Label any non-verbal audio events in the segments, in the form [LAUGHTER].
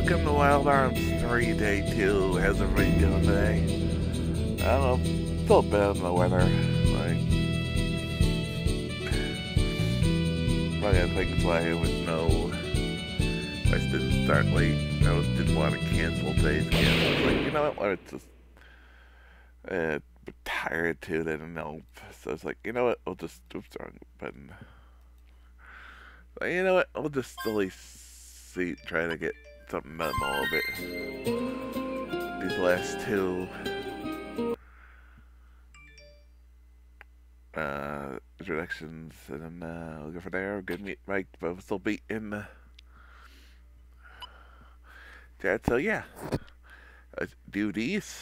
Welcome to Wild Arms 3 Day 2. How's everybody doing today? I don't know, still bad in the weather. Like, of the things why it was no, I didn't start late. I didn't want to cancel today's game. I was like, you know what, let's just, uh, tired too, I didn't know. So it's like, you know what, I'll just, oops, wrong button. You know what, I'll just least see, try to get something memorable of it. These last two uh, introductions, and then uh, we'll go from there. Good meet Mike, but we'll still be in the chat. So yeah, let's do these.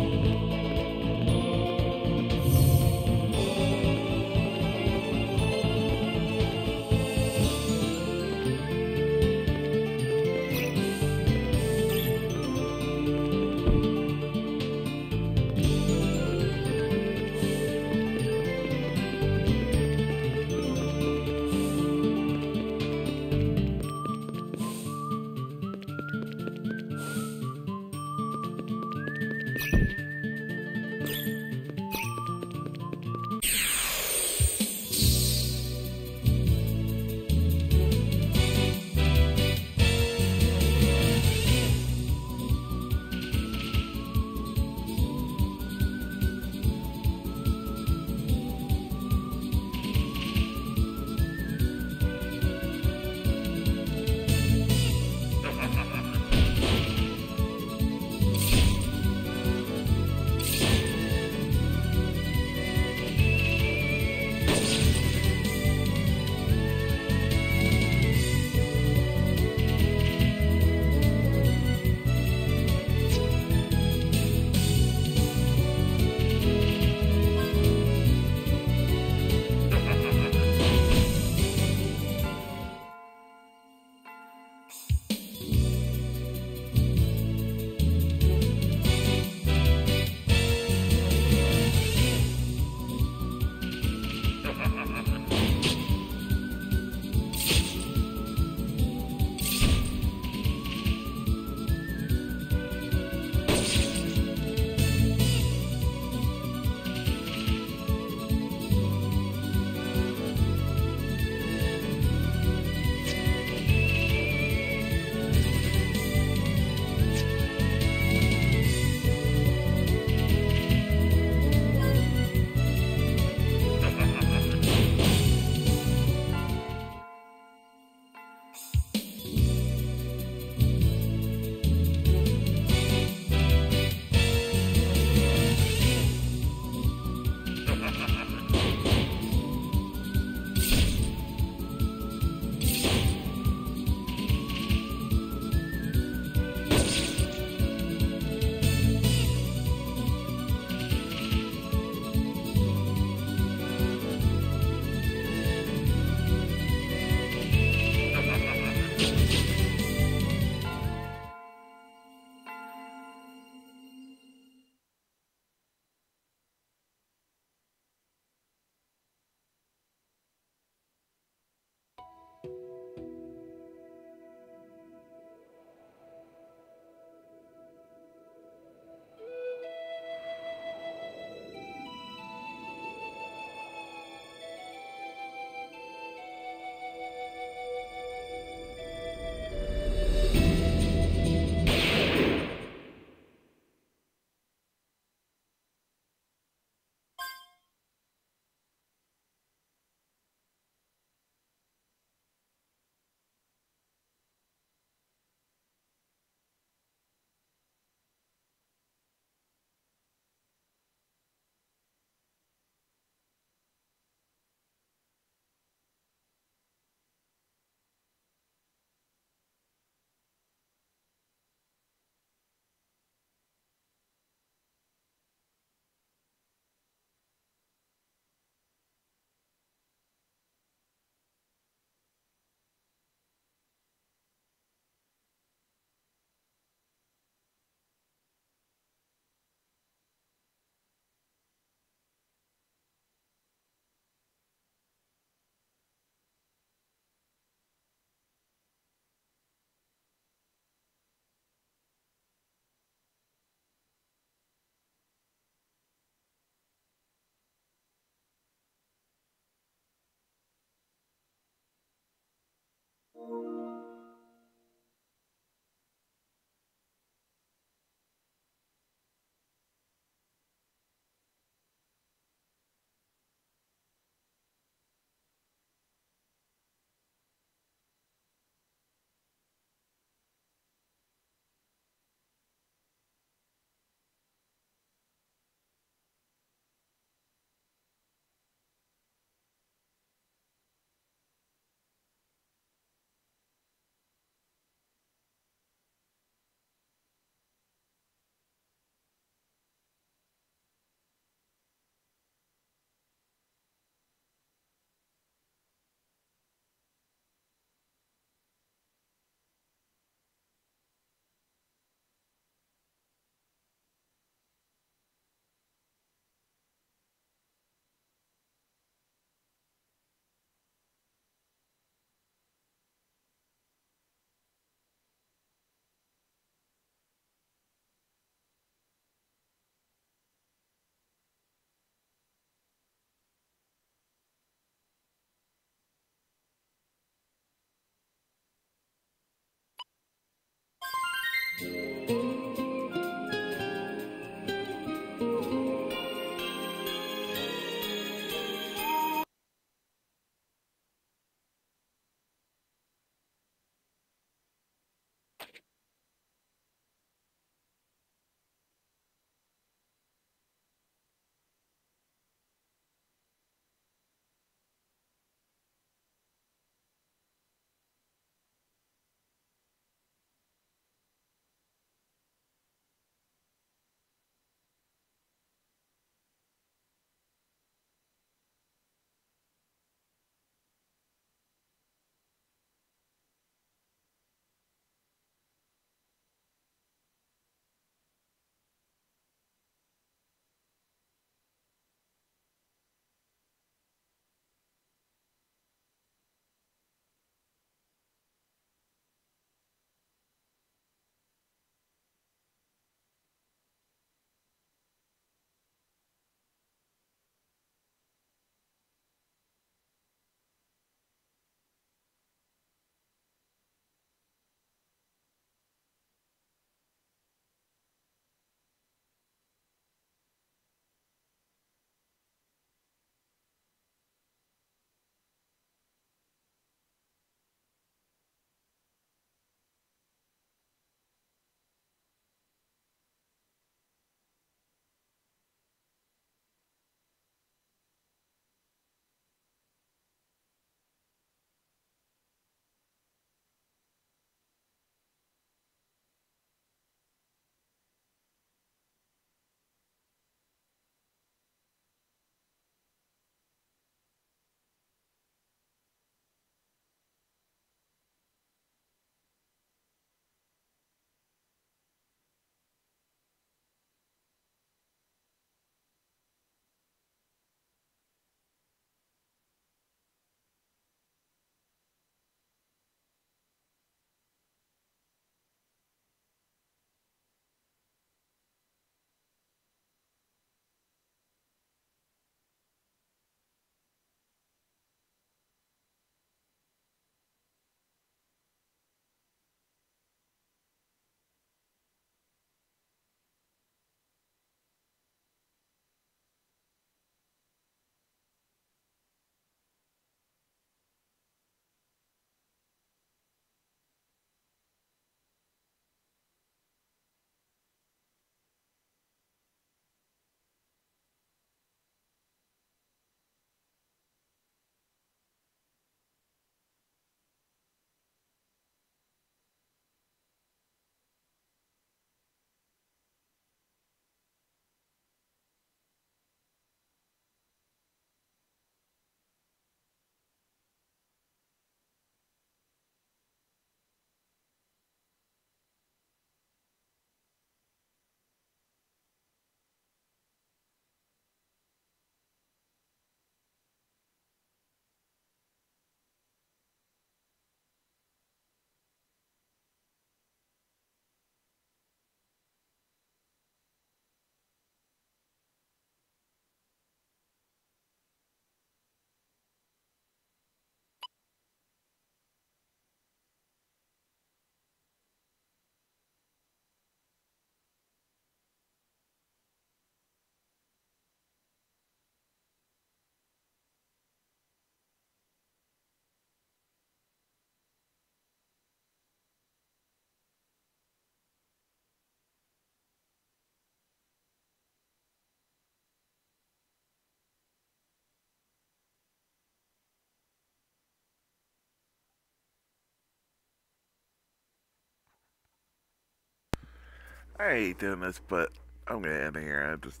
I hate doing this, but I'm gonna end here. I just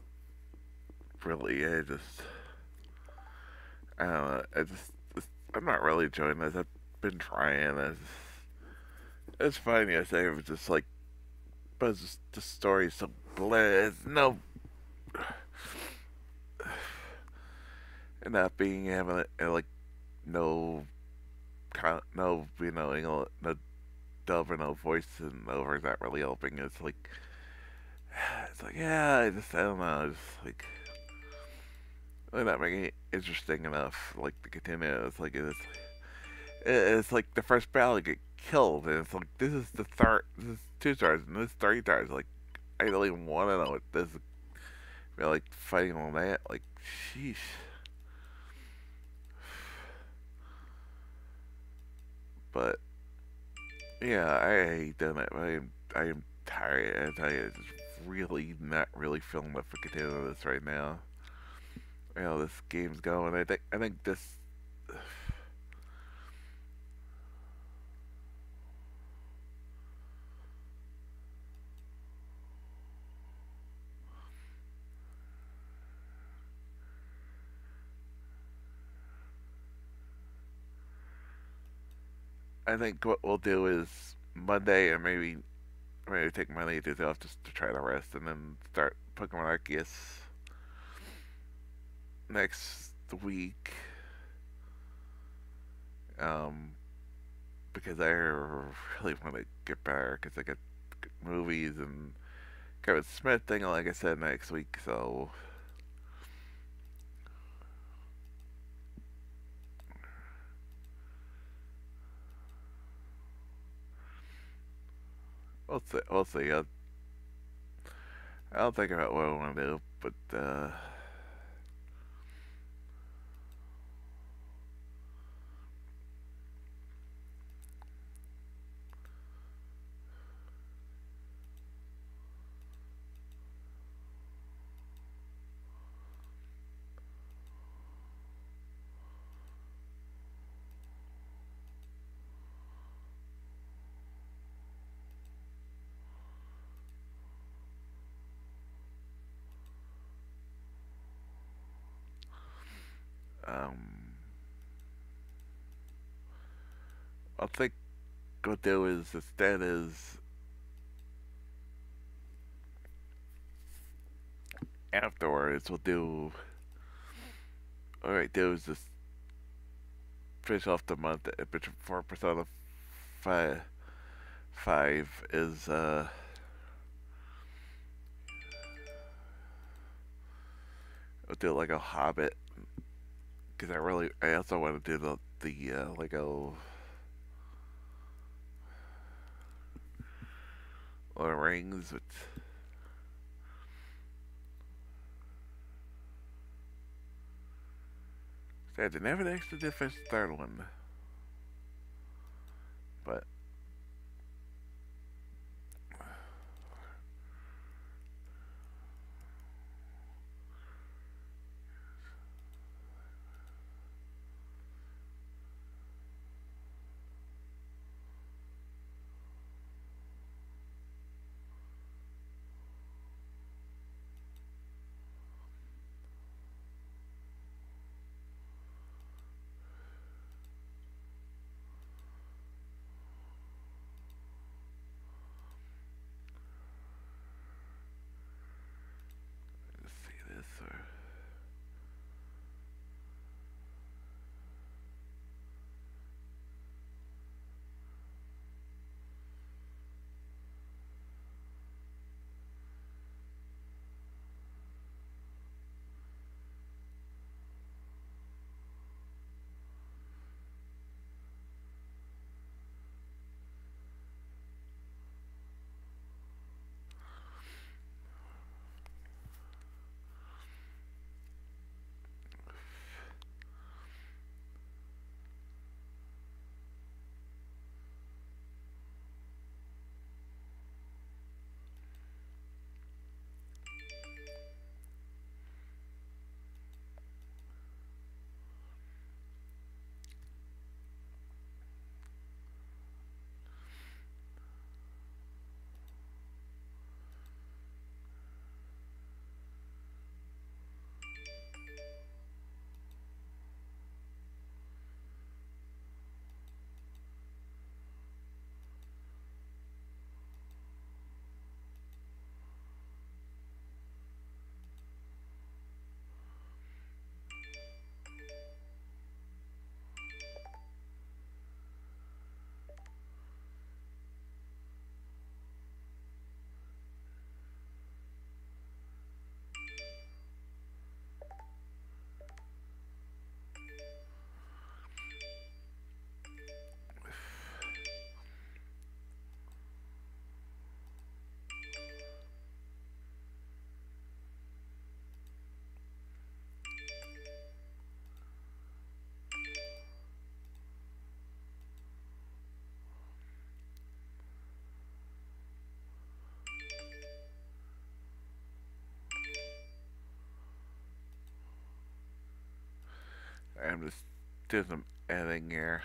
really, I just, I don't know. I just, just I'm not really enjoying this. I've been trying. It's, it's I yesterday. It was just like, but it's just, the story's so bland. No. And [SIGHS] not being having uh, like no, no, you know, no dub or no voice and over is not really helping. It's like, [SIGHS] it's like, yeah, I just, I don't know, it's like, really not making it interesting enough, like, to continue. It's like, it's, it's like the first battle get killed, and it's like, this is the third, this is two stars, and this is three stars. Like, I don't even want to know what this is. Like fighting on that, like, sheesh. But yeah, I hate doing it. I am I am tired. I tell you, just really not really feeling the fucking of this right now. You know, this game's going. I think I think this I think what we'll do is Monday or maybe maybe take Monday days off just to try to rest and then start Pokemon Arceus next week. Um, because I really want to get better because I got movies and Kevin Smith thing, like I said, next week. So we'll see. We'll see. I'll, I'll think about what I want to do, but uh, Um, I think what do is instead is afterwards we'll do alright do is just finish off the month for Persona 5 5 is uh we'll do like a Hobbit because I really, I also want to do the the uh, Lego Of Rings, didn't have an extra different third one, but. I'm just doing some editing here.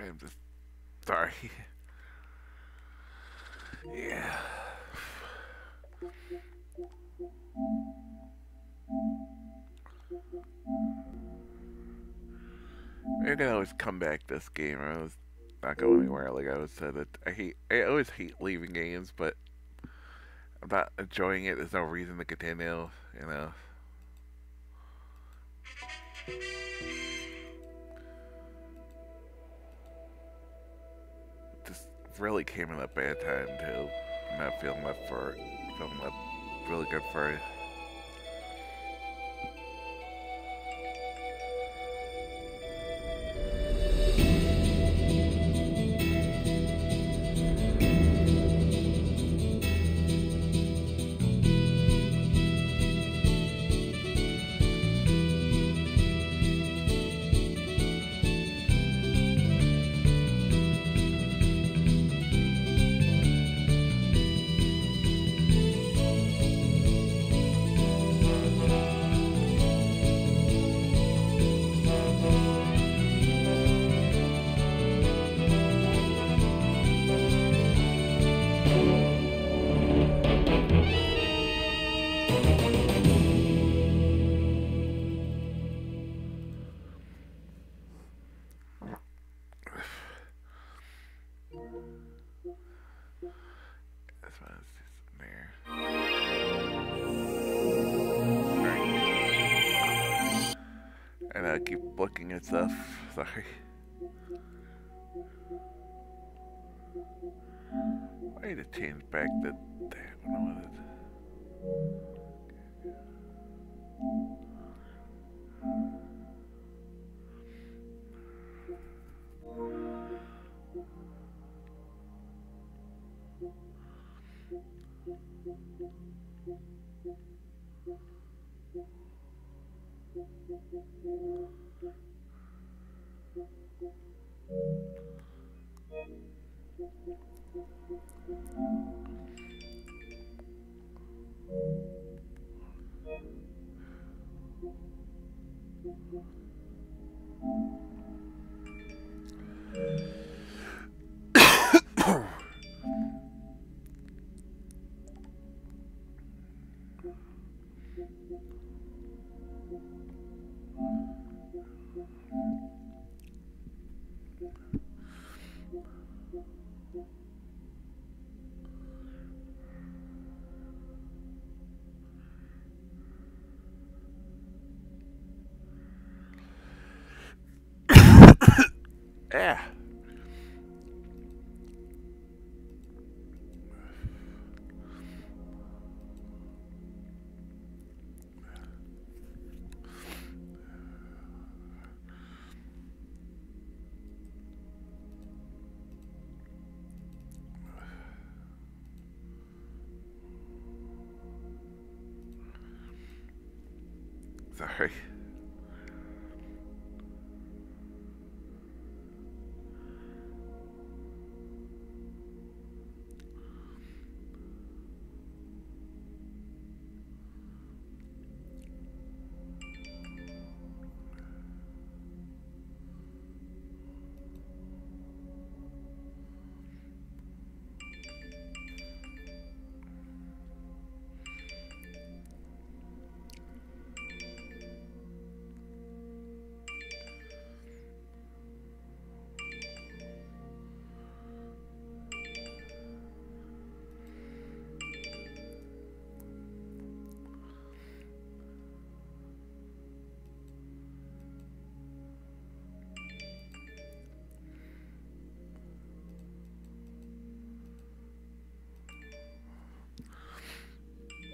I am just sorry. yeah. I can always come back this game. I was not going anywhere. Like I was said, that I hate. I always hate leaving games, but I'm not enjoying it. There's no reason to continue. You know. Really came in a bad time too. Not feeling up for. Feeling up really good for it. looking at stuff. Sorry. I need to change back the. Damn, what it? Yeah.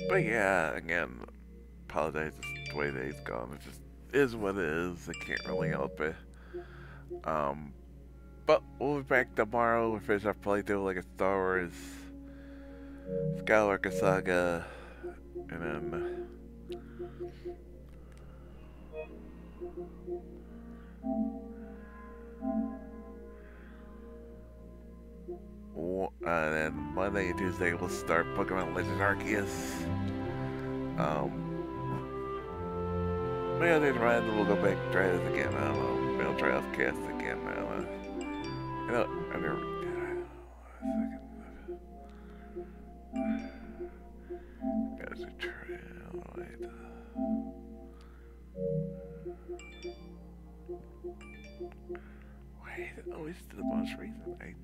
But yeah, again, apologize. Just the way day's gone. It just is what it is. I can't really help it. Um, but we'll be back tomorrow. We'll finish our playthrough like a Star Wars Skywalker Saga, and then. And then Monday and Tuesday we'll start Pokemon Legends Arceus. Um, maybe I didn't run, we'll go back and try this again. I don't know. Maybe I'll try cast again. I don't know. You know, I never. Wait. Wait, oh, it's the most recent. I...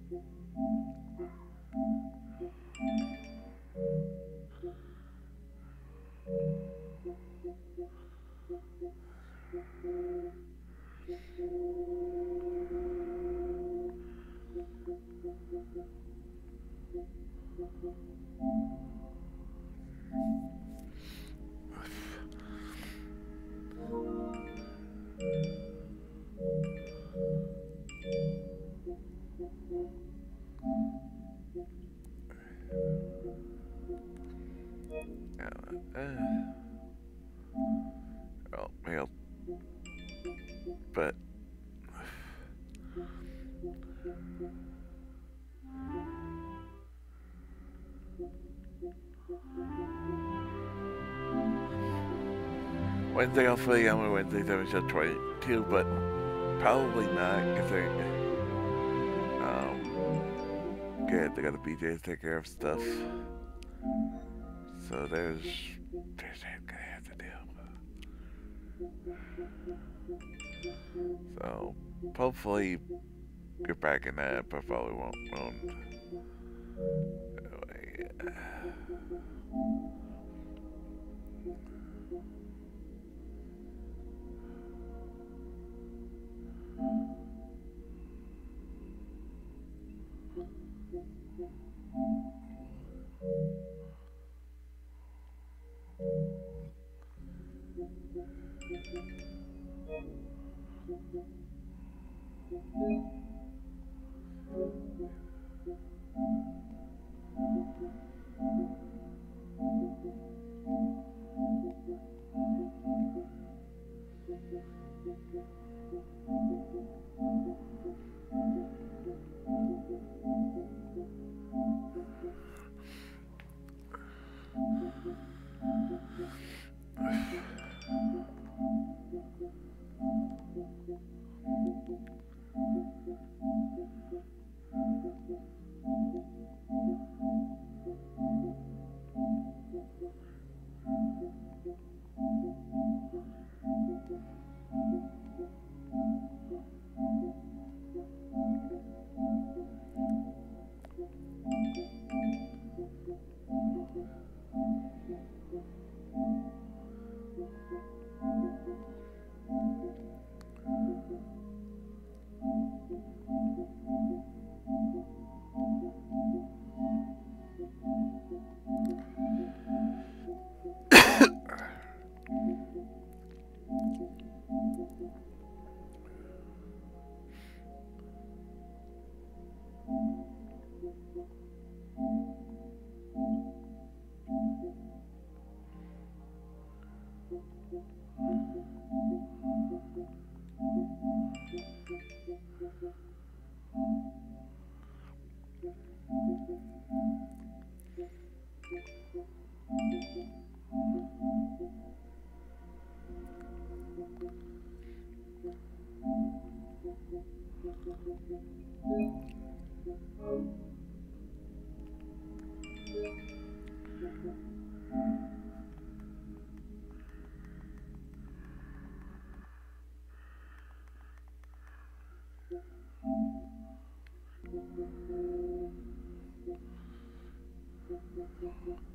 hopefully, on Wednesday, 7 show 22, but probably not, because I, um, good, they got the BJs to take care of stuff. So there's, there's that gonna have to deal. So, hopefully, get back in that, but probably won't. won't. Anyway. Thank you.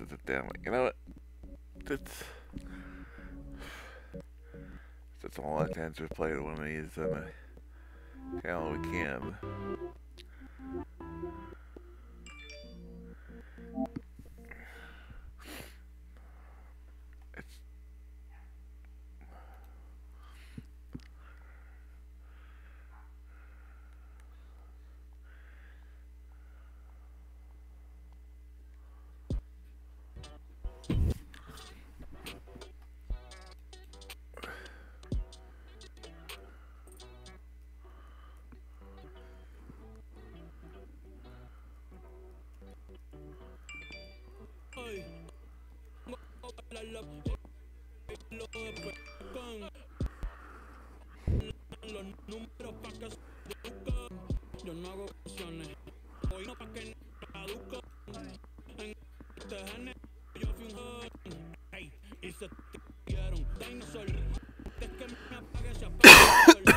is a. You know what? That's that's a long time to play one of these on the channel we can.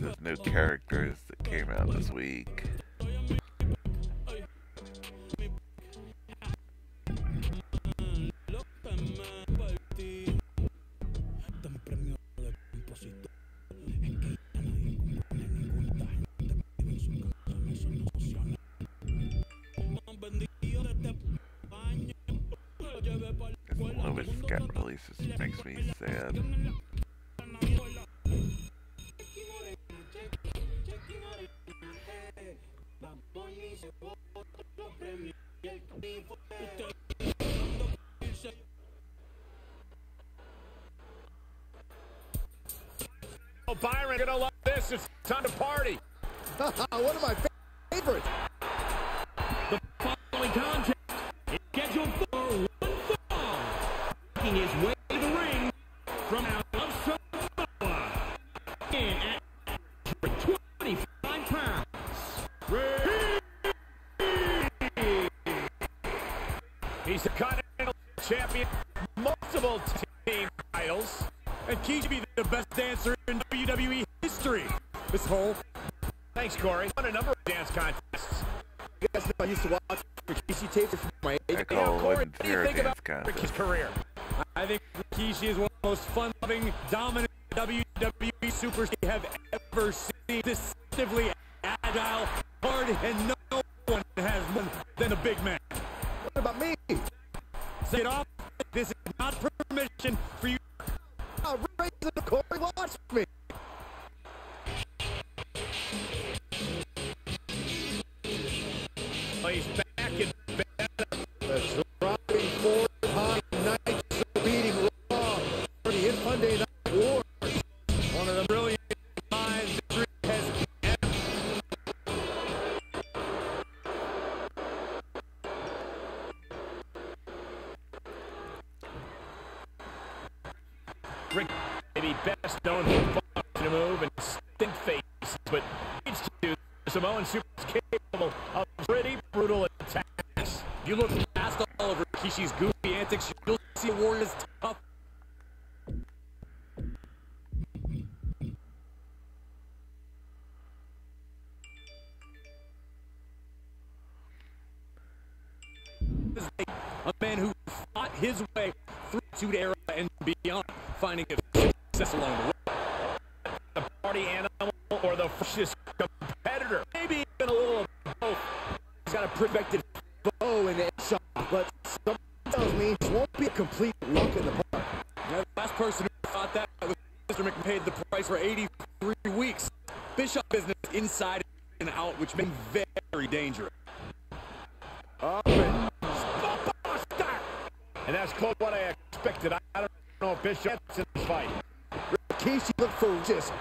like new characters that came out this week. This Lewis Gun releases makes me sad. [LAUGHS] One of my favorites. complete look at the park. Now, the last person who thought that was Mr. McPaid the price for 83 weeks. Bishop business inside and out, which made very dangerous. Up and... And that's close what I expected. I don't know if Bishop's in the fight. Rikishi looked for just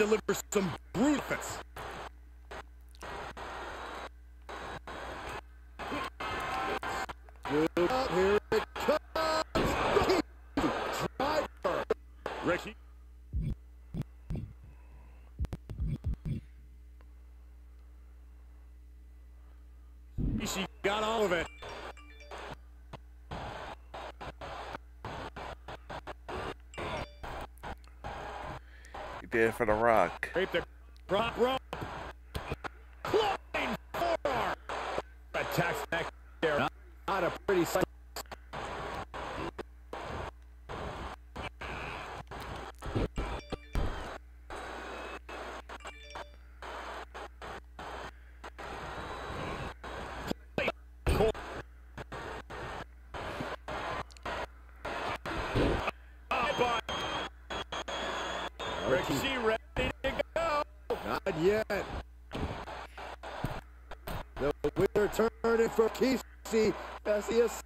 delivers some brutal. Good up here. here for the rock. for Kesey. Das ist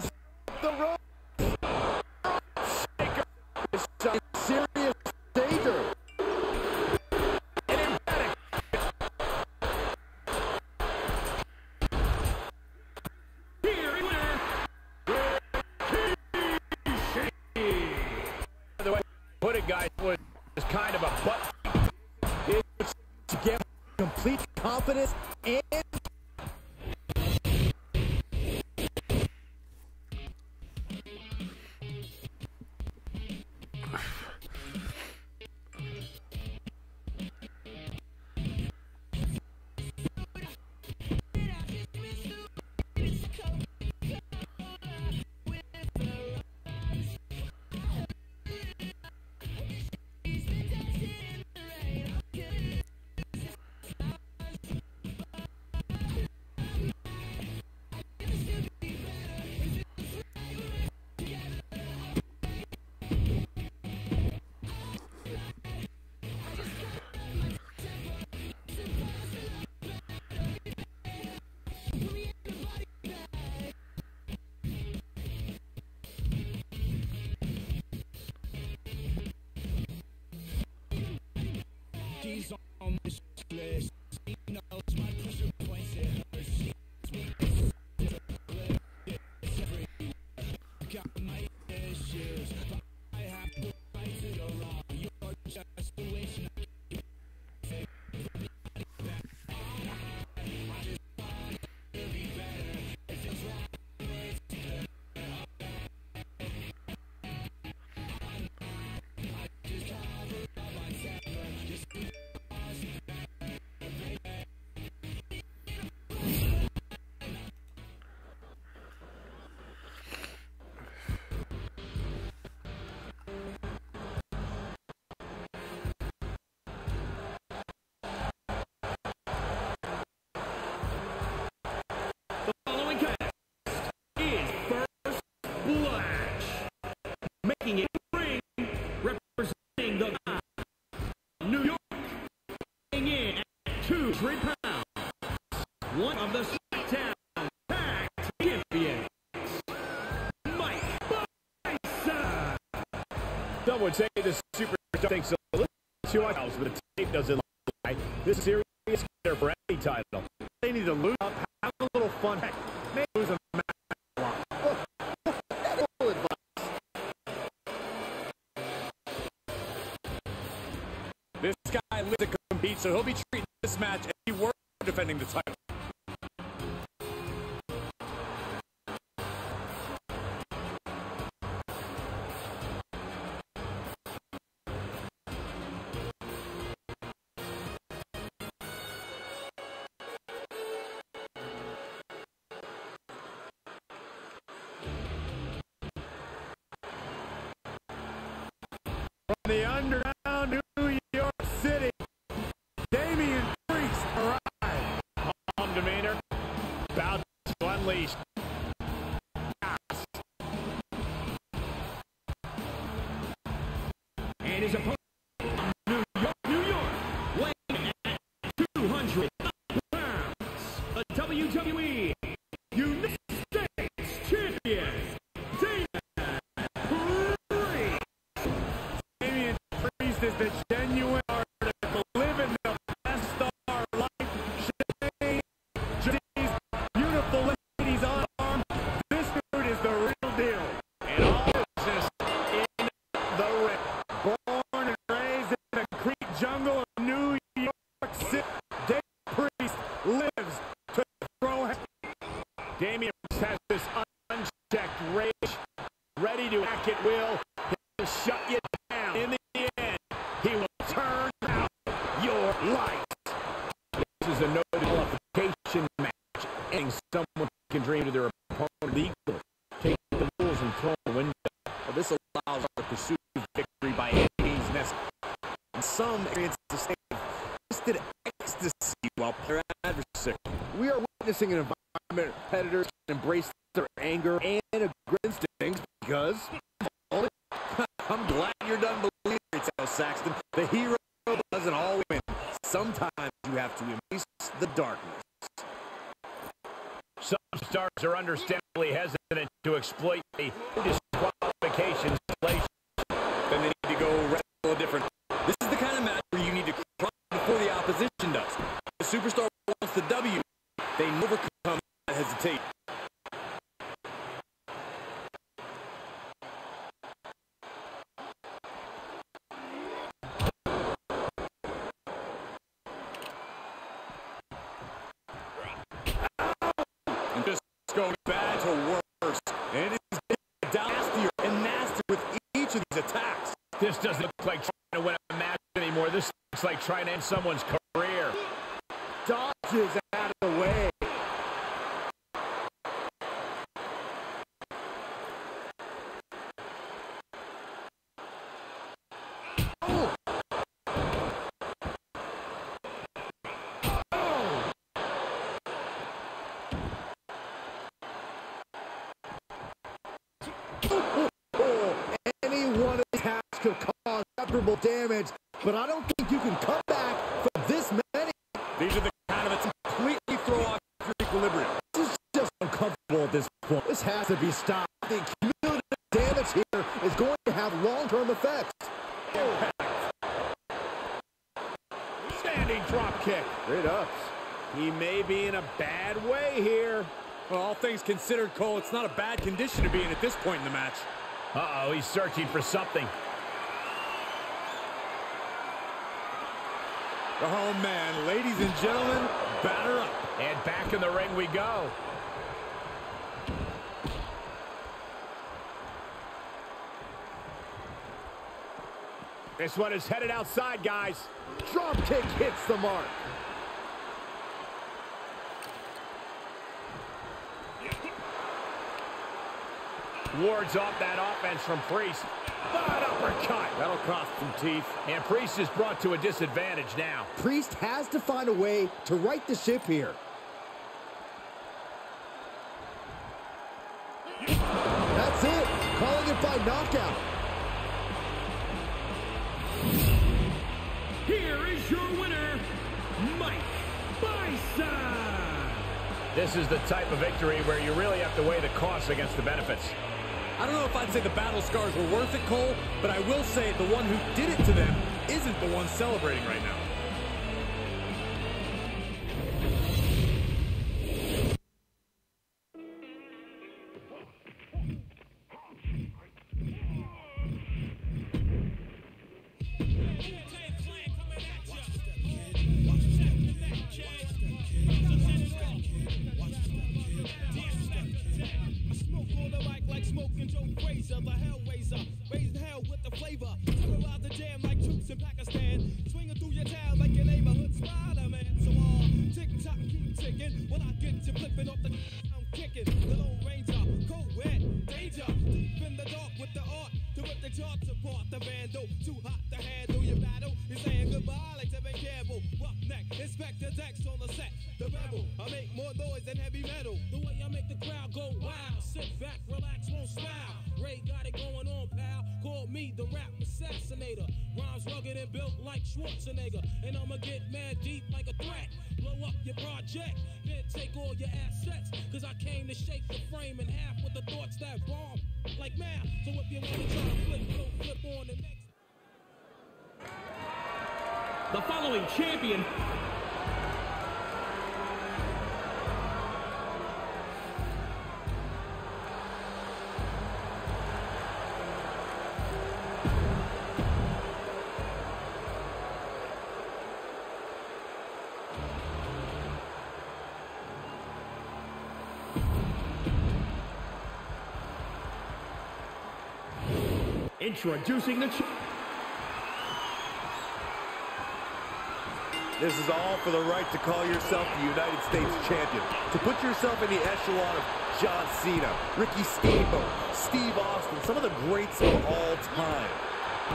Some would say the superstar thinks a little too much, but Yeah. it's not a bad condition to be in at this point in the match. Uh-oh, he's searching for something. Oh, man. Ladies and gentlemen, batter up. And back in the ring we go. This one is headed outside, guys. Drop kick hits the mark. wards off that offense from Priest. But uppercut. That'll cost some teeth. And Priest is brought to a disadvantage now. Priest has to find a way to right the ship here. That's it. Calling it by knockout. Here is your winner, Mike Bison. This is the type of victory where you really have to weigh the costs against the benefits. I don't know if I'd say the battle scars were worth it, Cole, but I will say the one who did it to them isn't the one celebrating right now. Introducing the This is all for the right to call yourself the United States champion. To put yourself in the echelon of John Cena, Ricky Steamboat, Steve Austin, some of the greats of all time.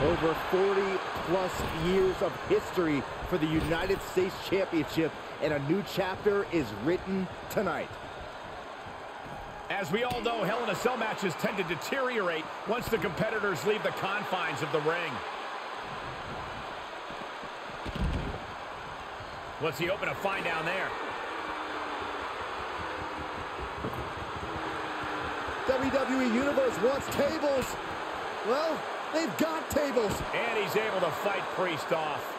Over 40 plus years of history for the United States Championship, and a new chapter is written tonight. As we all know, Hell in a Cell matches tend to deteriorate once the competitors leave the confines of the ring. What's he open to find down there? WWE Universe wants tables. Well, they've got tables. And he's able to fight Priest off.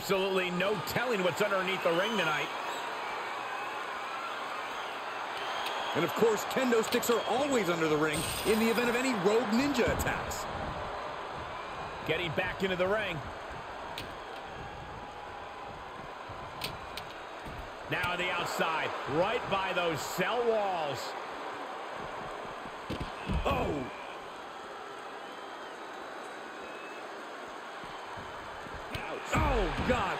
Absolutely no telling what's underneath the ring tonight. And of course, kendo sticks are always under the ring in the event of any rogue ninja attacks. Getting back into the ring. Now on the outside, right by those cell walls. Oh! Oh, God.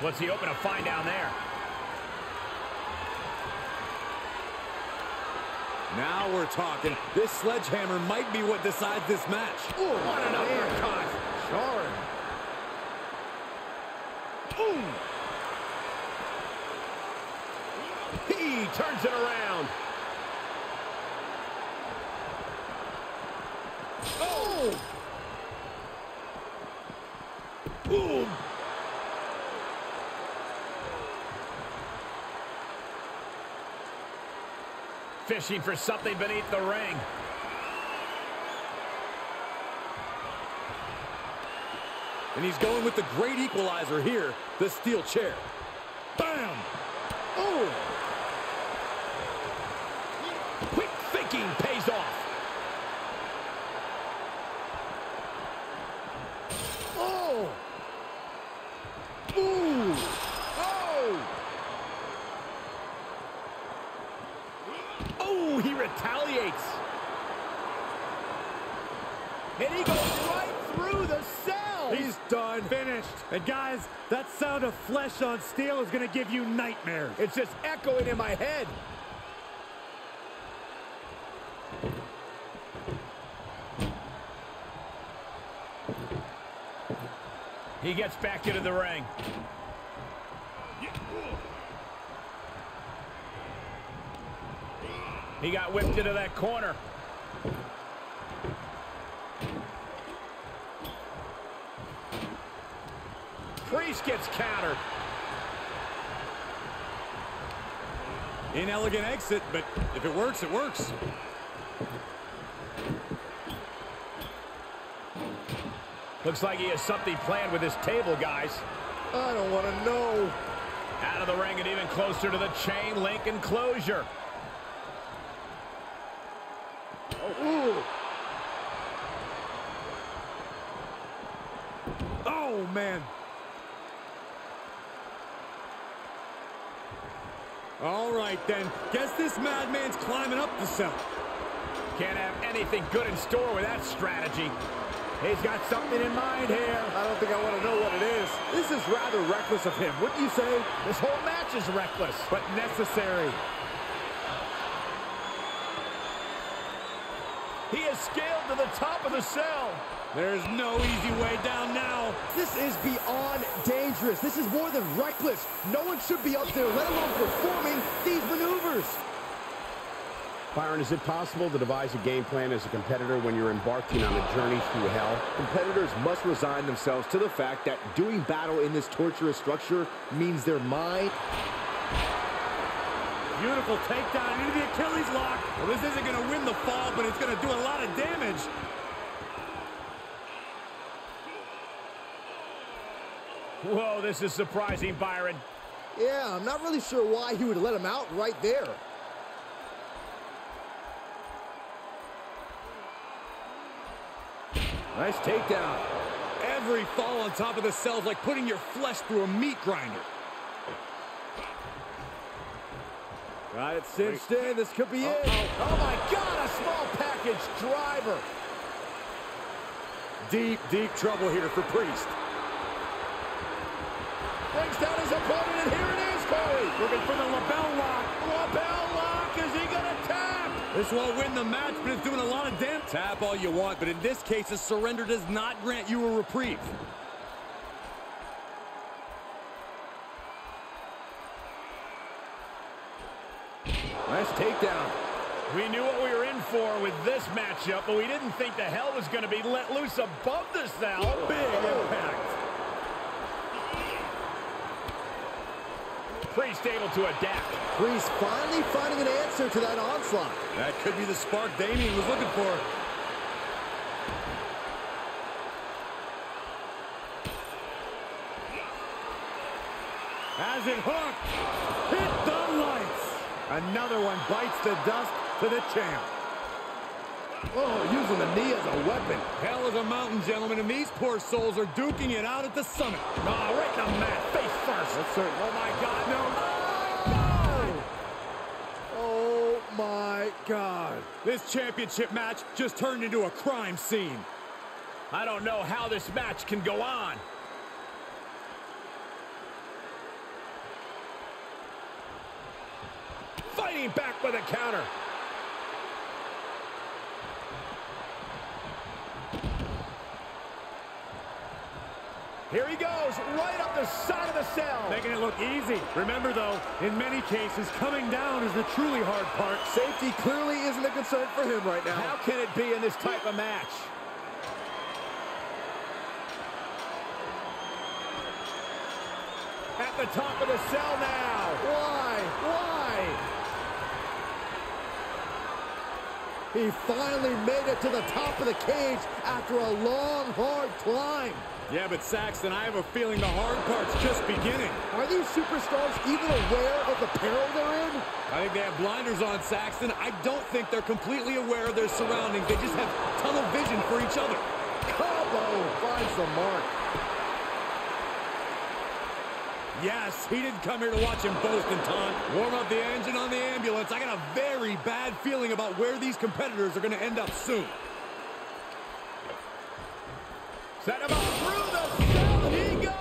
What's he open to find down there? Now we're talking. This sledgehammer might be what decides this match. Ooh, what an uppercut. Jarring. Ooh. He turns it around. Oh! Boom! Fishing for something beneath the ring. And he's going with the great equalizer here, the steel chair. Bam! Oh! Quick thinking pays off. Oh! Ooh! Oh! Oh, he retaliates. And he goes right through the cell. He's done. Finished. And guys, that sound of flesh on steel is going to give you nightmares. It's just echoing in my head. He gets back into the ring. He got whipped into that corner. Priest gets countered. Inelegant exit, but if it works, it works. Looks like he has something planned with his table, guys. I don't want to know. Out of the ring and even closer to the chain link enclosure. Oh, ooh. Oh, man. All right, then. Guess this madman's climbing up the cell. Can't have anything good in store with that strategy. He's got something in mind here. I don't think I want to know what it is. This is rather reckless of him, wouldn't you say? This whole match is reckless. But necessary. He has scaled to the top of the cell. There's no easy way down now. This is beyond dangerous. This is more than reckless. No one should be up there, let alone performing these maneuvers. Byron, is it possible to devise a game plan as a competitor when you're embarking on a journey through hell? Competitors must resign themselves to the fact that doing battle in this torturous structure means their mind Beautiful takedown into the Achilles lock. Well, this isn't going to win the fall, but it's going to do a lot of damage. Whoa, this is surprising, Byron. Yeah, I'm not really sure why he would let him out right there. Nice takedown. Every fall on top of the cell is like putting your flesh through a meat grinder. Got it cinched in. This could be it. Oh, my God, a small package driver. Deep, deep trouble here for Priest. Brings down his opponent, and here it is, Corey. Looking for the lapel lock. Lapel lock, is he going to tap? This won't win the match, but it's doing a lot of damage. Tap all you want, but in this case, a surrender does not grant you a reprieve. Takedown. We knew what we were in for with this matchup, but we didn't think the hell was going to be let loose above the cell. Big impact. Priest able to adapt. Priest finally finding an answer to that onslaught. That could be the spark Damian was looking for. Has it hooked. Hit the lights. Another one bites the dust to the champ. Oh, using the knee as a weapon. Hell is a mountain, gentlemen, and these poor souls are duking it out at the summit. Oh, right in the mat, face first. That's certain. Oh, my God, no. my god Oh, my God. This championship match just turned into a crime scene. I don't know how this match can go on. Fighting back with a counter. Here he goes, right up the side of the cell. Making it look easy. Remember, though, in many cases, coming down is the truly hard part. Safety clearly isn't a concern for him right now. How can it be in this type of match? At the top of the cell now. Why? He finally made it to the top of the cage after a long, hard climb. Yeah, but Saxton, I have a feeling the hard part's just beginning. Are these superstars even aware of the peril they're in? I think they have blinders on, Saxton. I don't think they're completely aware of their surroundings. They just have tunnel vision for each other. Combo finds the mark. Yes, he didn't come here to watch him boast and taunt. Warm up the engine on the ambulance. I got a very bad feeling about where these competitors are going to end up soon. Set him up through the cell. He goes.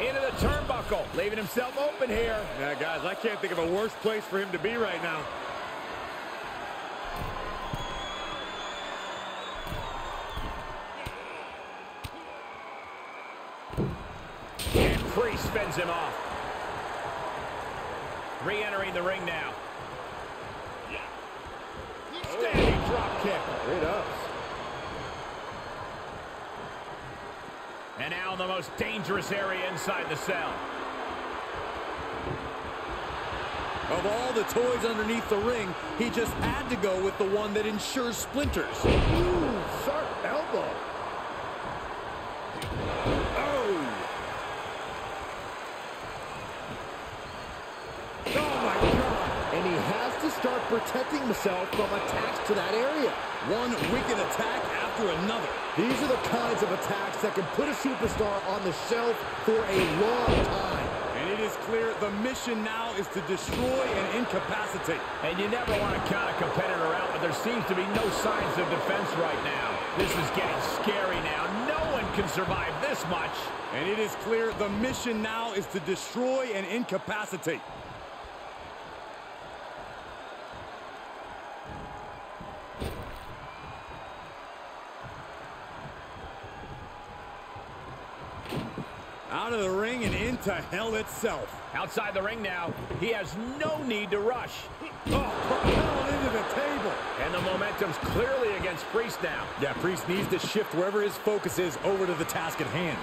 Into the turnbuckle, leaving himself open here. Yeah, guys, I can't think of a worse place for him to be right now. And Fends him off. Re-entering the ring now. Standing drop kick. Straight up. And now the most dangerous area inside the cell. Of all the toys underneath the ring, he just had to go with the one that ensures splinters. Ooh, sharp elbow. Oh, my God. And he has to start protecting himself from attacks to that area. One wicked attack after another. These are the kinds of attacks that can put a superstar on the shelf for a long time. And it is clear the mission now is to destroy and incapacitate. And you never want to count a competitor out, but there seems to be no signs of defense right now. This is getting scary now. No one can survive this much. And it is clear the mission now is to destroy and incapacitate. Out of the ring and into hell itself. Outside the ring now, he has no need to rush. Oh, propelled into the table. And the momentum's clearly against Priest now. Yeah, Priest needs to shift wherever his focus is over to the task at hand.